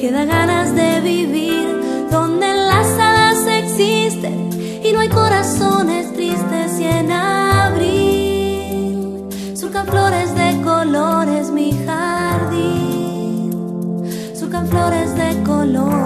Queda ganas de vivir, donde las hadas existen y no hay corazones tristes y en abril surcan flores de colores mi jardín, surcan flores de colores.